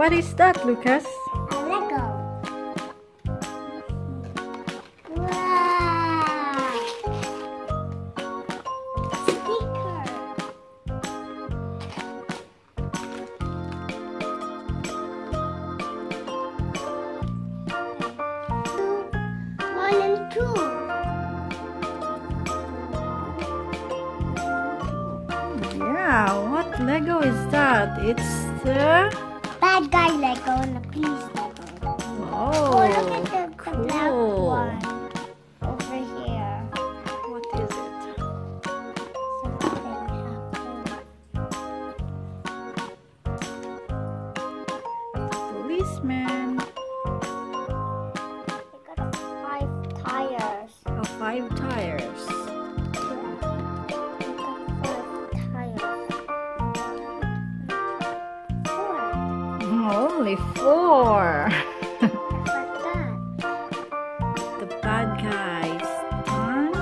What is that, Lucas? A Lego. Wow. Sticker. One and two. Yeah, what Lego is that? It's the... Bad guy Lego and the police Lego. Oh, Oh, look at the, the black cool. one over here. What is it? Something happened. Policeman. They got five tires. Oh, five tires. Only four. The bad guys done.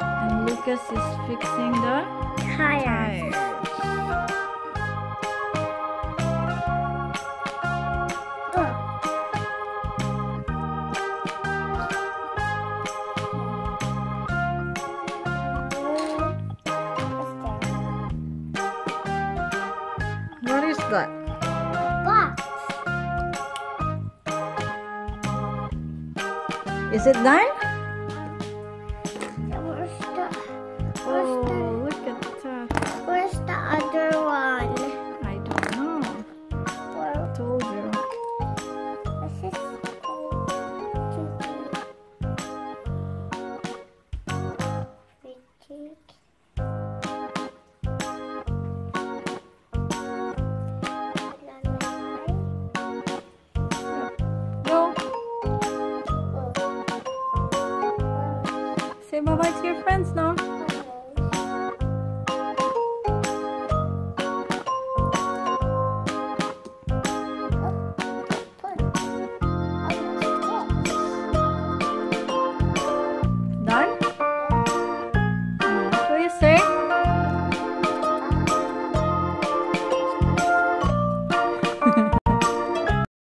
And Lucas is fixing the Tires. tires. What is that? Is it done? Where's the, where's Oh, look at that. the, where's the other one? I don't know. Where, Say bye bye to your friends now.